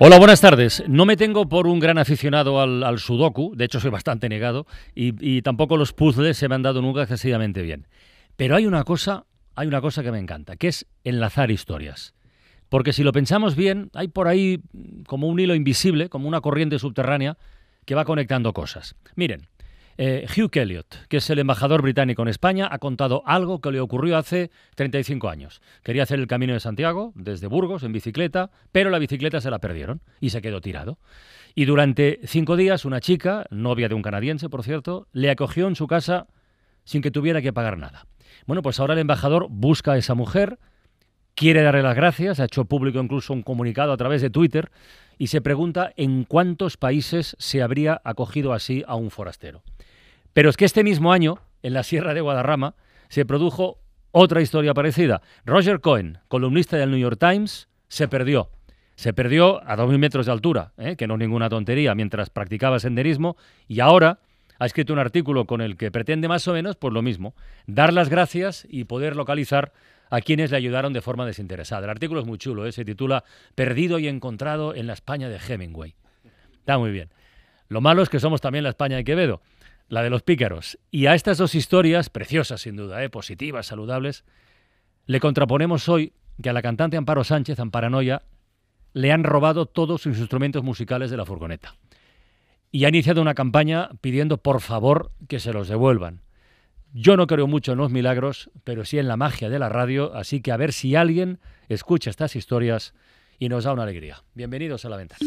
Hola, buenas tardes. No me tengo por un gran aficionado al, sudoku, de hecho soy bastante negado, y, tampoco los puzzles se me han dado nunca excesivamente bien. Pero hay una cosa, hay una cosa que me encanta, que es enlazar historias. Porque si lo pensamos bien, hay por ahí como un hilo invisible, como una corriente subterránea, que va conectando cosas. Miren, eh, Hugh Elliot, que es el embajador británico en España, ha contado algo que le ocurrió hace 35 años. Quería hacer el Camino de Santiago desde Burgos en bicicleta, pero la bicicleta se la perdieron y se quedó tirado. Y durante cinco días una chica, novia de un canadiense por cierto, le acogió en su casa sin que tuviera que pagar nada. Bueno, pues ahora el embajador busca a esa mujer, quiere darle las gracias, ha hecho público incluso un comunicado a través de Twitter y se pregunta en cuántos países se habría acogido así a un forastero. Pero es que este mismo año, en la Sierra de Guadarrama, se produjo otra historia parecida. Roger Cohen, columnista del New York Times, se perdió. Se perdió a 2.000 metros de altura, ¿eh? que no es ninguna tontería, mientras practicaba senderismo, y ahora ha escrito un artículo con el que pretende más o menos, pues lo mismo, dar las gracias y poder localizar a quienes le ayudaron de forma desinteresada. El artículo es muy chulo, ¿eh? se titula Perdido y encontrado en la España de Hemingway. Está muy bien. Lo malo es que somos también la España de Quevedo la de los pícaros. Y a estas dos historias, preciosas sin duda, ¿eh? positivas, saludables, le contraponemos hoy que a la cantante Amparo Sánchez, Amparanoia, le han robado todos sus instrumentos musicales de la furgoneta. Y ha iniciado una campaña pidiendo por favor que se los devuelvan. Yo no creo mucho en los milagros, pero sí en la magia de la radio, así que a ver si alguien escucha estas historias y nos da una alegría. Bienvenidos a la ventana.